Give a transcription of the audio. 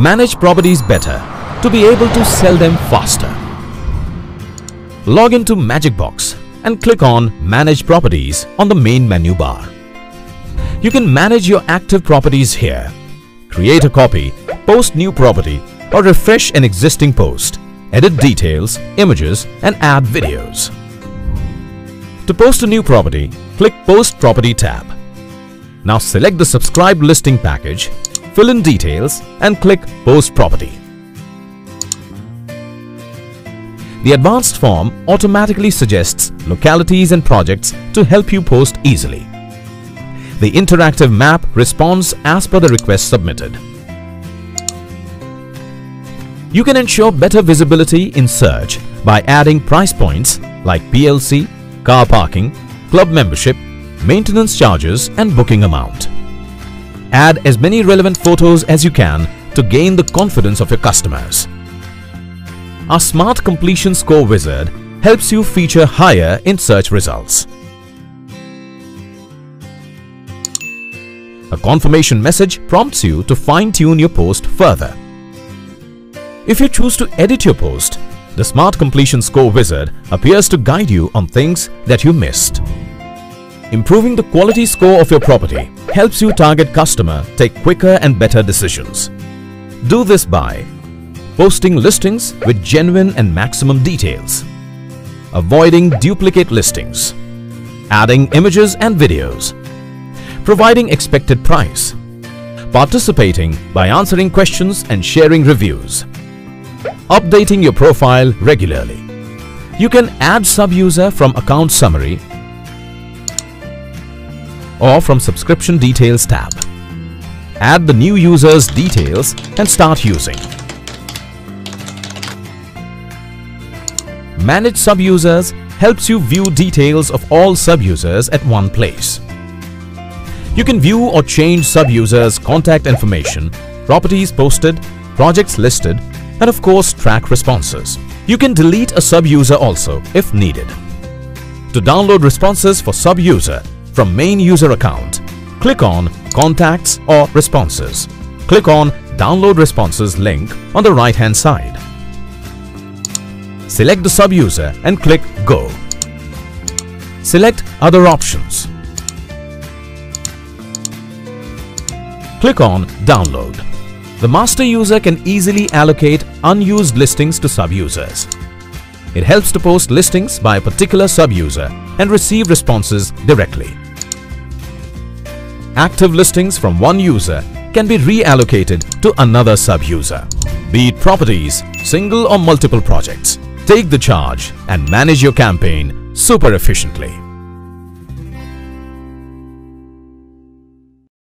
manage properties better to be able to sell them faster. Log into Magicbox and click on Manage Properties on the main menu bar. You can manage your active properties here. Create a copy, post new property or refresh an existing post, edit details, images and add videos. To post a new property, click Post Property tab. Now select the subscribed listing package, fill in details and click Post Property. The advanced form automatically suggests localities and projects to help you post easily. The interactive map responds as per the request submitted. You can ensure better visibility in search by adding price points like PLC, car parking, club membership, maintenance charges and booking amount. Add as many relevant photos as you can to gain the confidence of your customers. Our Smart Completion Score Wizard helps you feature higher in search results. A confirmation message prompts you to fine-tune your post further. If you choose to edit your post, the Smart Completion Score Wizard appears to guide you on things that you missed. Improving the quality score of your property helps you target customer take quicker and better decisions. Do this by posting listings with genuine and maximum details, avoiding duplicate listings, adding images and videos, providing expected price, participating by answering questions and sharing reviews, updating your profile regularly. You can add sub-user from account summary or from subscription details tab. Add the new user's details and start using. Manage sub-users helps you view details of all sub-users at one place. You can view or change sub-users' contact information, properties posted, projects listed, and of course track responses. You can delete a sub-user also if needed. To download responses for sub-user from main user account, click on Contacts or Responses. Click on Download Responses link on the right hand side. Select the sub-user and click Go. Select Other options. Click on Download. The master user can easily allocate unused listings to sub-users. It helps to post listings by a particular sub-user and receive responses directly. Active listings from one user can be reallocated to another sub-user. Be it properties, single or multiple projects. Take the charge and manage your campaign super efficiently.